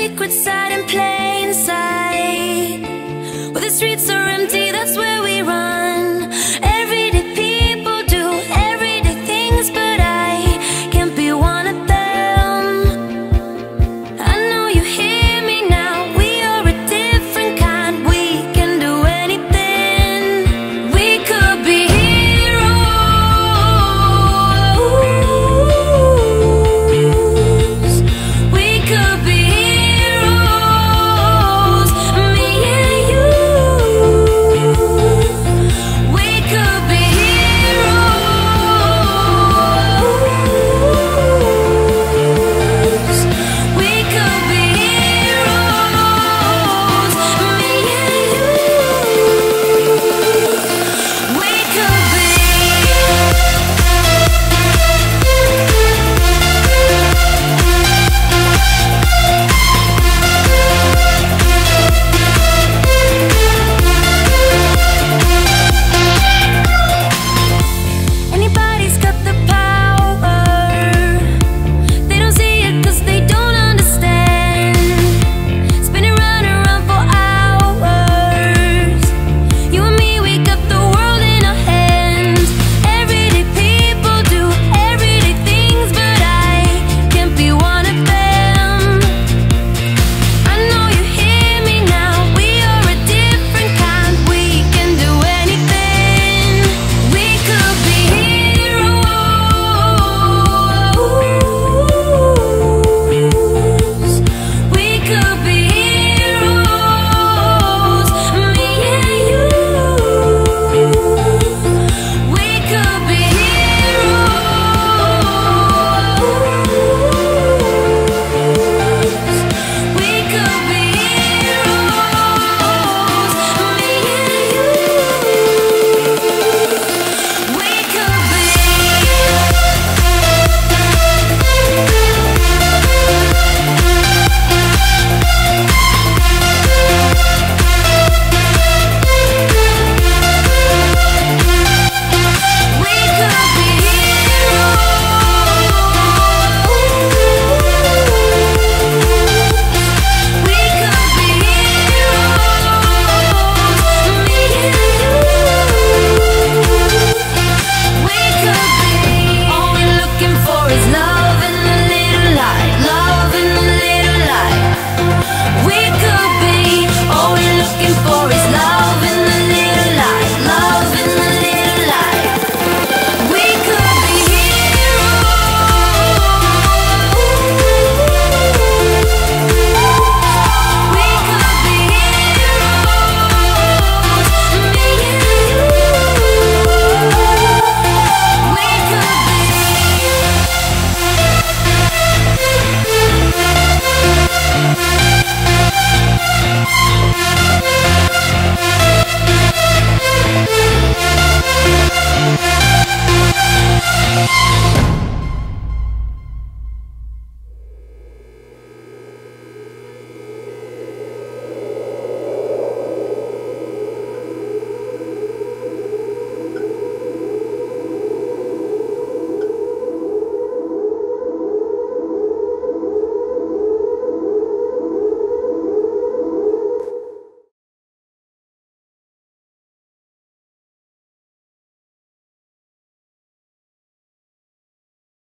Secret side in plain sight. Where the streets are